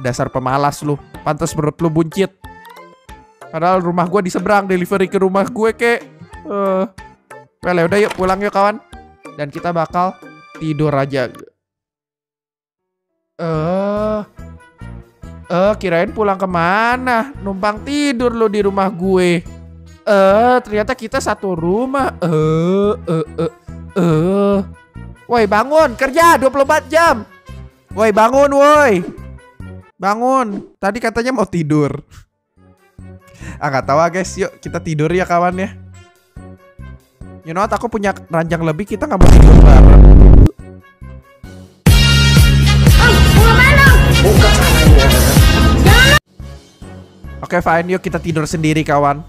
Dasar pemalas lu. Pantas menurut lu buncit. Padahal rumah gua di seberang, delivery ke rumah gue kek. Eh. Well, ya udah yuk pulang yuk kawan. Dan kita bakal tidur aja. Eh. Eh, kirain pulang ke mana? Numpang tidur lo di rumah gue. Eh, ternyata kita satu rumah. Eh, eh, eh, eh. Woi, bangun, kerja 24 jam. Woi, bangun, woi. Bangun. Tadi katanya mau tidur. ah, nggak tahu ah, guys. Yuk, kita tidur ya kawan ya. You know what, aku punya ranjang lebih, kita nggak mau tidur bareng. Oke, fine. Yuk kita tidur sendiri, kawan.